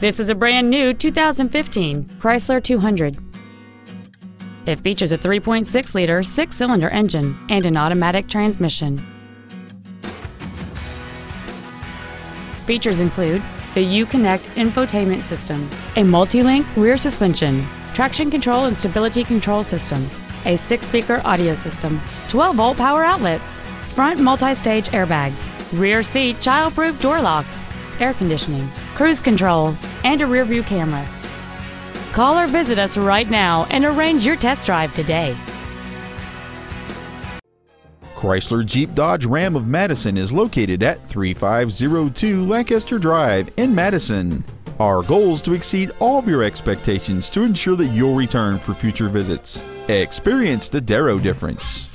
This is a brand new 2015 Chrysler 200. It features a 3.6 liter six cylinder engine and an automatic transmission. Features include the Uconnect infotainment system, a multi-link rear suspension, traction control and stability control systems, a six-speaker audio system, 12-volt power outlets, front multi-stage airbags, rear seat child-proof door locks, air conditioning, cruise control, and a rear view camera. Call or visit us right now and arrange your test drive today. Chrysler Jeep Dodge Ram of Madison is located at 3502 Lancaster Drive in Madison. Our goal is to exceed all of your expectations to ensure that you'll return for future visits. Experience the Darrow difference.